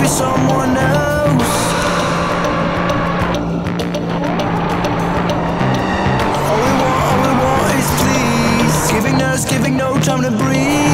be someone else. All we want, all we want is please. Giving us, giving no time to breathe.